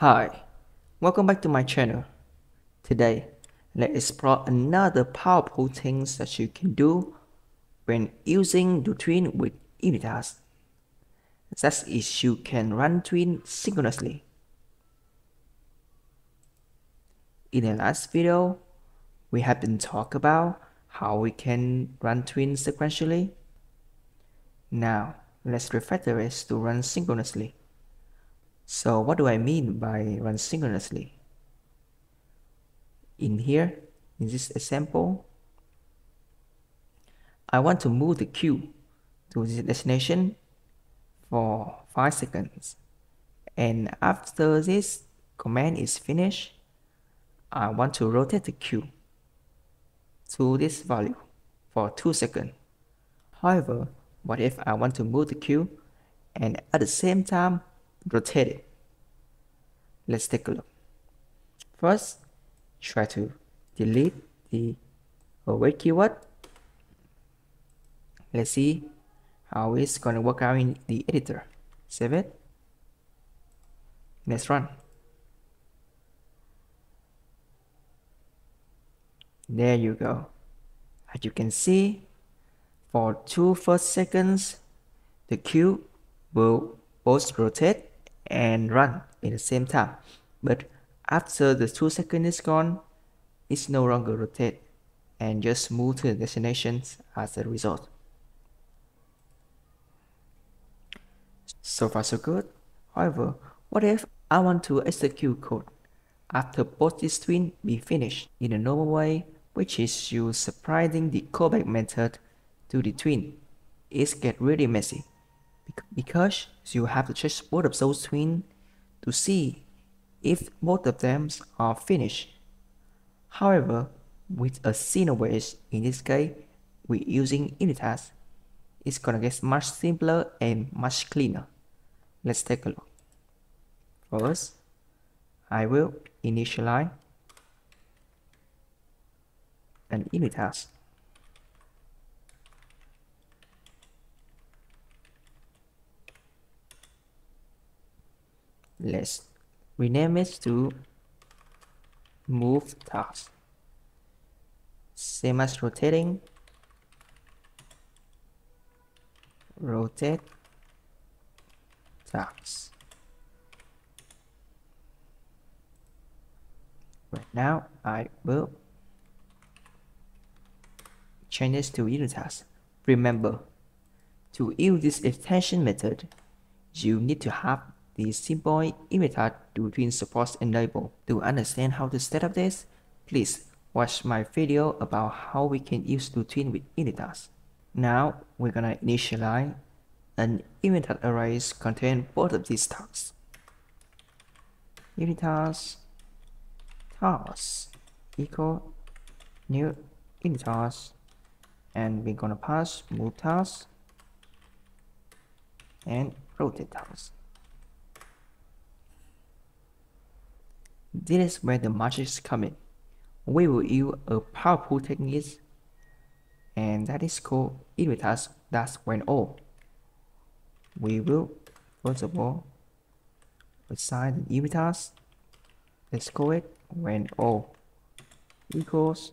Hi, welcome back to my channel. Today, let's explore another powerful things that you can do when using the tween with UniTask. That is you can run tween synchronously. In the last video, we have been talk about how we can run tween sequentially. Now, let's refactor rest to run synchronously. So what do I mean by run synchronously? In here, in this example, I want to move the queue to the destination for 5 seconds. And after this command is finished, I want to rotate the queue to this value for 2 seconds. However, what if I want to move the queue and at the same time rotate it. Let's take a look. First, try to delete the await keyword. Let's see how it's going to work out in the editor. Save it. Let's run. There you go. As you can see, for two first seconds, the queue will both rotate and run in the same time. But after the 2 seconds is gone, it's no longer rotate and just move to the destination as a result. So far so good. However, what if I want to execute code after both these tween be finished in a normal way, which is you subtracting the callback method to the tween. It get really messy because you have to check both of those tweens to see if both of them are finished. However, with a Cineways, in this case, we're using UniTask, it's gonna get much simpler and much cleaner. Let's take a look. First, I will initialize an UniTask. Let's rename it to move task. Same as rotating. Rotate task right now I will change this to yield task. remember to use this extension method you need to have the simple imitate DoTween supports label. To understand how to set up this, please watch my video about how we can use DoTween with UniTask. Now we're gonna initialize an imitate array contain both of these tasks. UniTask task equal new UniTask and we're gonna pass move task and rotate task. This is where the magic is coming. We will use a powerful technique and that is called UniTask that's when all. We will first of all assign the UniTask. Let's call it when all equals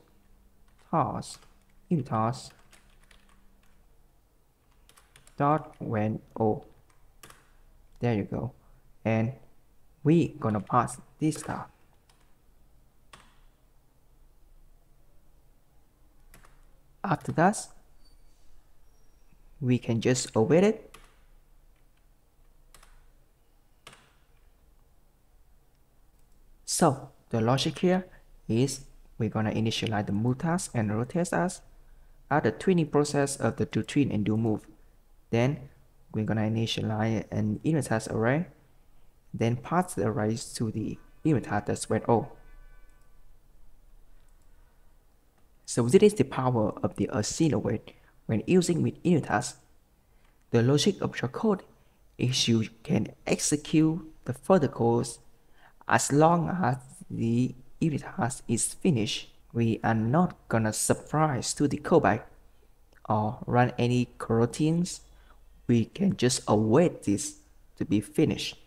task UniTask dot when all. There you go. And we gonna pass this stuff. After that, we can just await it. So the logic here is we're gonna initialize the move task and rotate task at the tweening process of the DoTween and do move. Then we're gonna initialize an inner task array then pass the arrays to the imitate spread O. Oh. So this is the power of the Accelerate when using with UniTask. The logic of your code is you can execute the further codes as long as the UniTask is finished. We are not gonna surprise to the callback or run any coroutines. We can just await this to be finished.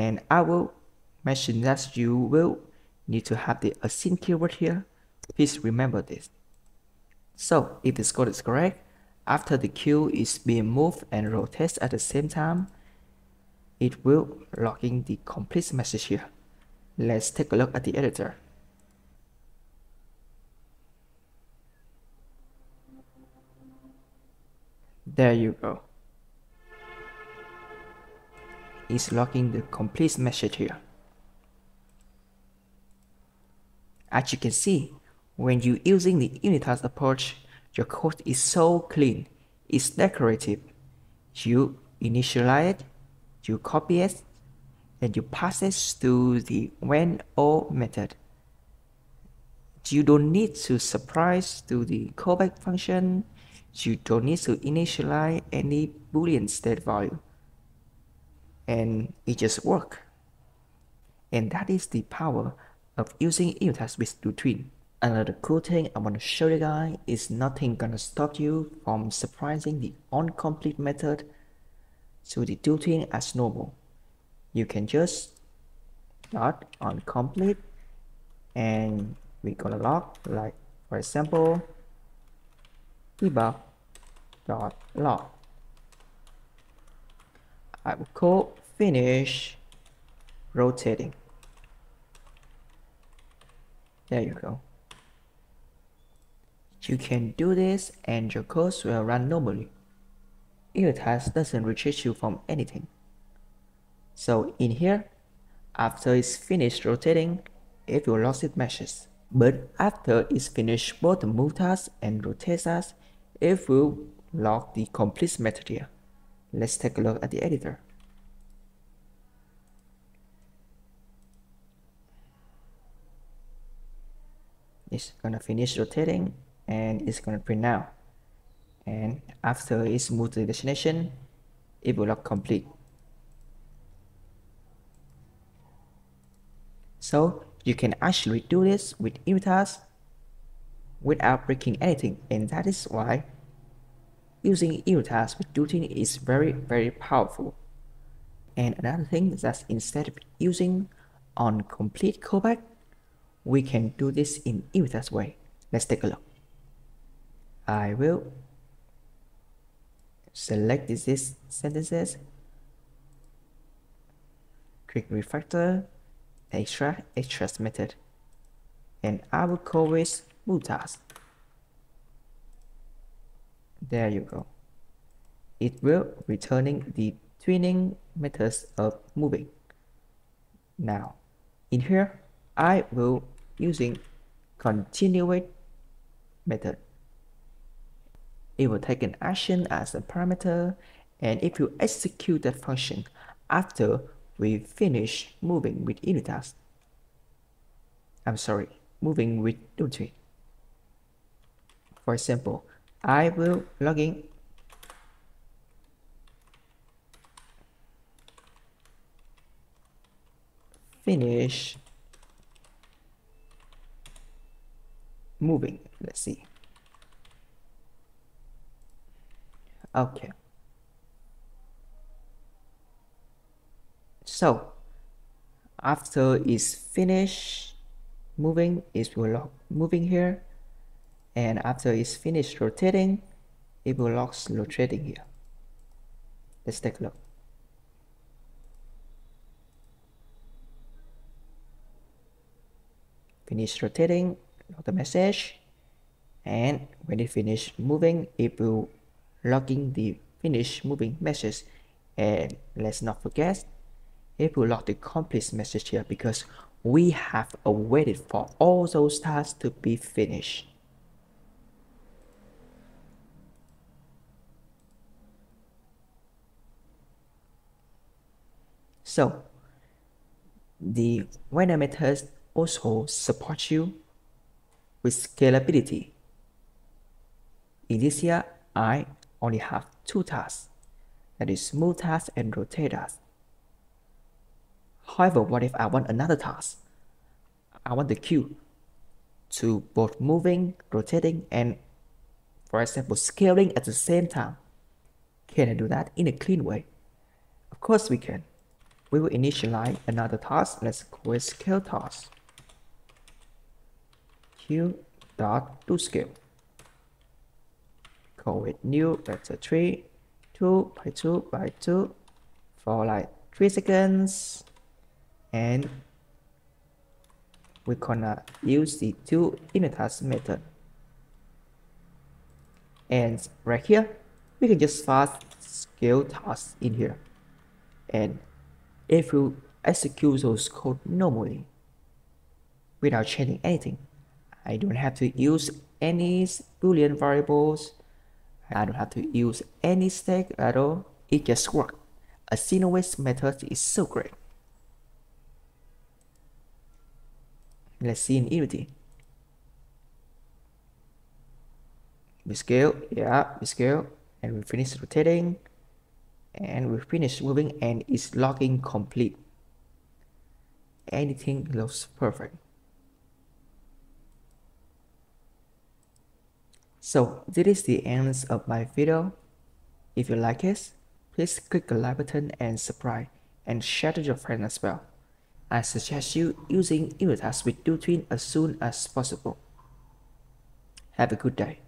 And I will mention that you will need to have the async keyword here. Please remember this. So if this code is correct, after the queue is being moved and rotates at the same time, it will log in the complete message here. Let's take a look at the editor. There you go. It's logging the complete message here. As you can see, when you're using the UniTask approach, your code is so clean, it's decorative. You initialize it, you copy it, and you pass it to the when or method. You don't need to surprise to the callback function. You don't need to initialize any boolean state value. And it just works. And that is the power of using UniTask with Tween. Another cool thing I want to show you guys is nothing gonna stop you from surprising the onComplete method to the tween as normal. You can just dot onComplete and we're gonna log like for example debug dot log. I will call finish rotating. There you go. You can do this and your course will run normally. If the task doesn't restrict you from anything. So in here, after it's finished rotating, it will log its meshes. But after it's finished both the move task and rotate task, it will log the complete here. Let's take a look at the editor. It's gonna finish rotating and it's to print now. And after it's moved to the destination it will log complete. So you can actually do this with UniTask without breaking anything and that is why using UniTask with Duty is very very powerful. And another thing is that instead of using on complete callback we can do this in UniTask way let's take a look I will select these sentences, click refactor, extract, extract method, and I will call move task. There you go. It will returning the tweening methods of moving. Now, in here, I will using continuate method. It will take an action as a parameter and if you execute that function after we finish moving with UniTask, I'm sorry, moving with Duty. For example, I will log in. Finish moving. Let's see. okay. So after it's finished moving it will log moving here. And after it's finished rotating it will log rotating here. Let's take a look. Finish rotating log the message. And when it finish moving it will logging the finish moving message and let's not forget it will log the complete message here because we have waited for all those tasks to be finished. So the when methods also support you with scalability in this year I only have two tasks, that is move task and rotate task. However, what if I want another task? I want the queue to both moving, rotating, and for example, scaling at the same time. Can I do that in a clean way? Of course we can. we will initialize another task. Let's call it scale task. Q dot to scale. Call it new vector 3, 2 by 2 by 2 for like 3 seconds. And we're gonna use the two task method. And right here, we can just fast scale tasks in here. And if you execute those code normally, without changing anything, I don't have to use any boolean variables. I don't have to use any stack at all. It just works. A waste method is so great. Let's see in Unity. We scale, yeah, we scale, and we finish rotating, and we finish moving, and it's logging complete. Anything looks perfect. So this is the end of my video. If you like it, please click the like button and subscribe and share to your friends as well. I suggest you using UniTask with DoTween as soon as possible. Have a good day.